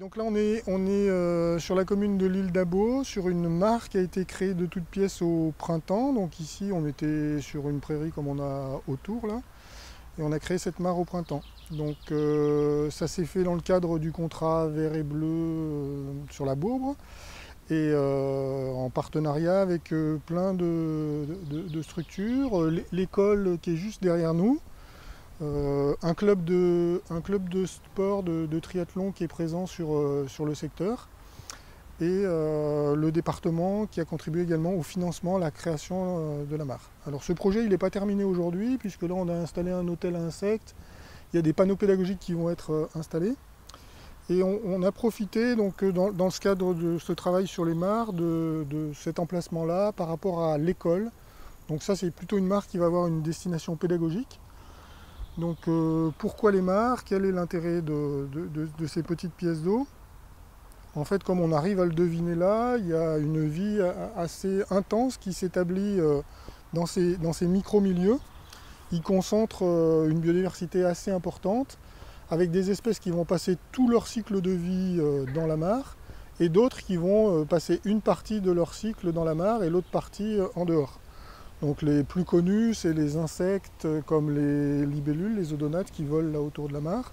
Donc là on est, euh, sur la commune de l'île d'Abo, sur une mare qui a été créée de toutes pièces au printemps. Donc ici on était sur une prairie comme on a autour là. Et on a créé cette mare au printemps. Donc euh, ça s'est fait dans le cadre du contrat vert et bleu euh, sur la Bourbre et en partenariat avec plein de structures. L'école qui est juste derrière nous, euh, un, club de, un de sport de, triathlon qui est présent sur, euh, le secteur et euh, le département qui a contribué également au financement, à la création de la mare. Alors ce projet il n'est pas terminé aujourd'hui puisque là on a installé un hôtel à insectes, il y a des panneaux pédagogiques qui vont être installés. Et on, a profité donc dans, dans, ce cadre de ce travail sur les mares de, de cet emplacement-là par rapport à l'école. Donc ça c'est plutôt une mare qui va avoir une destination pédagogique. Donc euh, pourquoi les mares Quel est l'intérêt de, ces petites pièces d'eau? En fait, comme on arrive à le deviner là, il y a une vie assez intense qui s'établit euh, dans ces, micro-milieux. Ils concentrent euh, une biodiversité assez importante, avec des espèces qui vont passer tout leur cycle de vie dans la mare, et d'autres qui vont passer une partie de leur cycle dans la mare et l'autre partie en dehors. Donc les plus connus, c'est les insectes comme les libellules, les odonates qui volent là autour de la mare,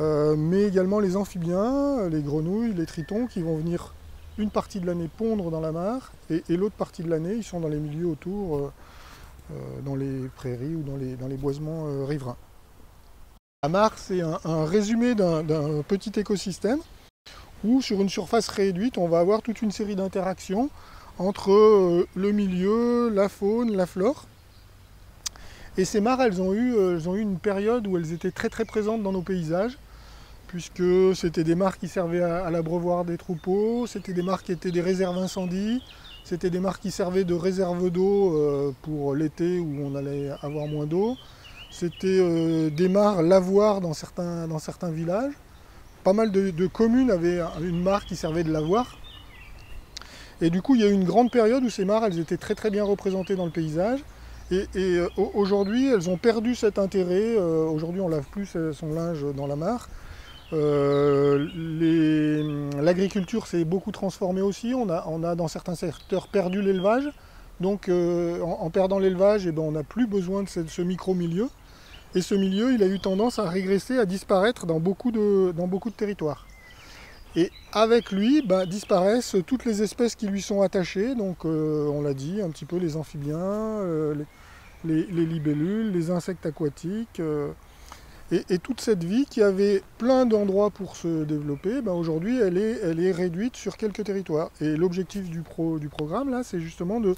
euh, mais également les amphibiens, les grenouilles, les tritons qui vont venir une partie de l'année pondre dans la mare et, l'autre partie de l'année, ils sont dans les milieux autour, euh, euh, dans les prairies ou dans les, boisements riverains. La mare, c'est un, résumé d'un petit écosystème où sur une surface réduite, on va avoir toute une série d'interactions entre euh, le milieu, la faune, la flore. Et ces mares, elles ont, eu, euh, une période où elles étaient très présentes dans nos paysages, puisque c'était des mares qui servaient à, l'abreuvoir des troupeaux, c'était des mares qui étaient des réserves incendies, c'était des mares qui servaient de réserve d'eau euh, pour l'été où on allait avoir moins d'eau. C'était des mares lavoirs dans certains, dans certains villages. Pas mal de, de communes avaient une mare qui servait de lavoir. Et du coup, il y a eu une grande période où ces mares, elles étaient très très bien représentées dans le paysage. Et, euh, aujourd'hui, elles ont perdu cet intérêt. Euh, aujourd'hui, on lave plus son linge dans la mare. Euh, l'agriculture s'est beaucoup transformée aussi. On a, dans certains secteurs perdu l'élevage. Donc en, perdant l'élevage, eh ben, on n'a plus besoin de ce, micro-milieu. Et ce milieu, il a eu tendance à régresser, à disparaître dans beaucoup de territoires. Et avec lui bah, disparaissent toutes les espèces qui lui sont attachées, donc euh, on l'a dit, un petit peu les amphibiens, euh, les, libellules, les insectes aquatiques, euh, et, toute cette vie qui avait plein d'endroits pour se développer, bah, aujourd'hui elle est, réduite sur quelques territoires. Et l'objectif du, du programme là, c'est justement de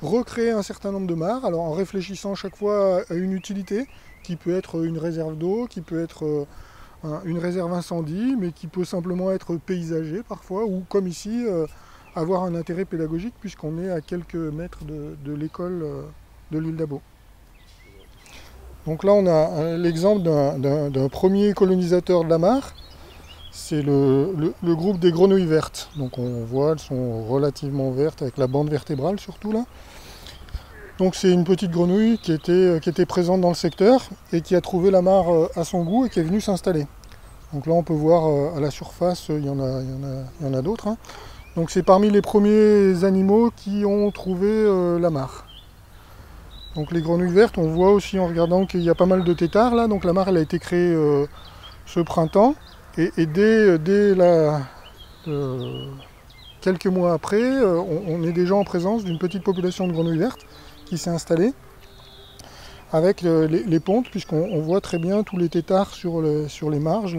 recréer un certain nombre de mares, alors en réfléchissant chaque fois à une utilité, qui peut être une réserve d'eau, qui peut être une réserve incendie, mais qui peut simplement être paysager parfois, ou comme ici, euh, avoir un intérêt pédagogique puisqu'on est à quelques mètres de, l'école euh, de l'île d'Abo. Donc là, on a l'exemple d'un premier colonisateur de la mare. C'est le, groupe des grenouilles vertes. Donc on voit, elles sont relativement vertes, avec la bande vertébrale surtout là. Donc c'est une petite grenouille qui était, qui était présente dans le secteur et qui a trouvé la mare euh, à son goût et qui est venue s'installer. Donc là on peut voir euh, à la surface, il y en a, il y en a, d'autres. Hein. Donc c'est parmi les premiers animaux qui ont trouvé euh, la mare. Donc les grenouilles vertes, on voit aussi en regardant qu'il y a pas mal de têtards là. Donc la mare elle a été créée ce printemps. Et, dès, dès la, quelques mois après, on, est déjà en présence d'une petite population de grenouilles vertes qui s'est installé avec les, pontes, puisqu'on voit très bien tous les têtards sur, les marges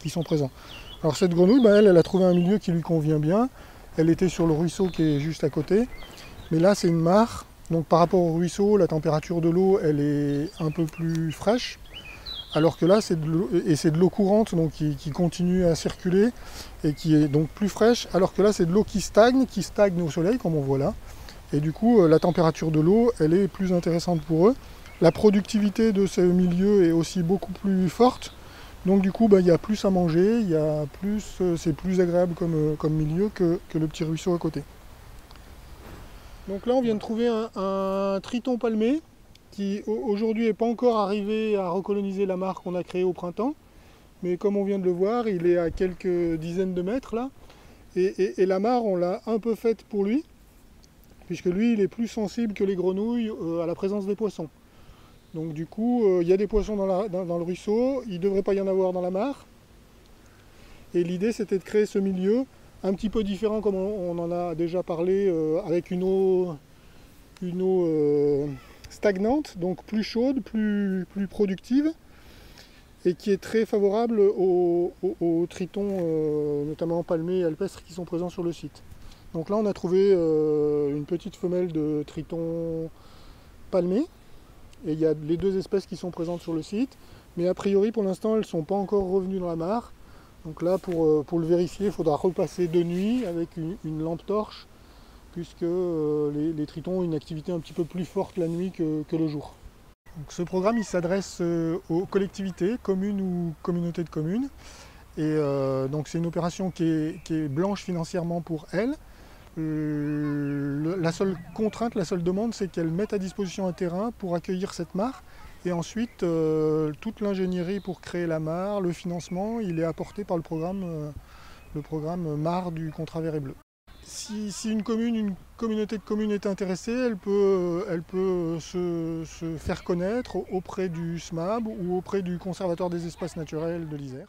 qui sont présents. Alors cette grenouille, bah, elle, a trouvé un milieu qui lui convient bien. Elle était sur le ruisseau qui est juste à côté. Mais là, c'est une mare. Donc par rapport au ruisseau, la température de l'eau, elle est un peu plus fraîche. Alors que là, c'est de l'eau, et c'est de l'eau courante donc qui, continue à circuler et qui est donc plus fraîche. Alors que là, c'est de l'eau qui stagne, qui stagne au soleil, comme on voit là. Et du coup, euh, la température de l'eau, elle est plus intéressante pour eux. La productivité de ce milieu est aussi beaucoup plus forte. Donc du coup, bah, il y a plus à manger, euh, c'est plus agréable comme, euh, comme milieu que, le petit ruisseau à côté. Donc là, on vient de trouver un, triton palmé qui aujourd'hui n'est pas encore arrivé à recoloniser la mare qu'on a créée au printemps. mais comme on vient de le voir, il est à quelques dizaines de mètres là. Et, la mare, on l'a un peu faite pour lui, puisque lui, il est plus sensible que les grenouilles euh, à la présence des poissons. Donc du coup, euh, il y a des poissons dans, le ruisseau, il ne devrait pas y en avoir dans la mare. Et l'idée, c'était de créer ce milieu un petit peu différent, comme on, en a déjà parlé, euh, avec une eau, stagnante, donc plus chaude, plus, productive et qui est très favorable aux, tritons, notamment palmés et alpestres, qui sont présents sur le site. Donc là, on a trouvé euh, une petite femelle de triton palmé, et il y a les deux espèces qui sont présentes sur le site, mais a priori, pour l'instant, elles ne sont pas encore revenues dans la mare. Donc là, pour, euh, le vérifier, il faudra repasser de nuit avec une, lampe torche, puisque les, tritons ont une activité un petit peu plus forte la nuit que le jour ce programme il s'adresse euh, aux collectivités, communes ou communautés de communes. Et euh, donc c'est une opération qui est, blanche financièrement pour elles. Euh, la seule contrainte, la seule demande, c'est qu'elles mettent à disposition un terrain pour accueillir cette mare. Et ensuite, toute l'ingénierie pour créer la mare, le financement, il est apporté par le programme, le programme mare du contrat vert et bleu si, une communauté de communes est intéressée, elle peut, se faire connaître auprès du SMAB ou auprès du Conservatoire des espaces naturels de l'Isère.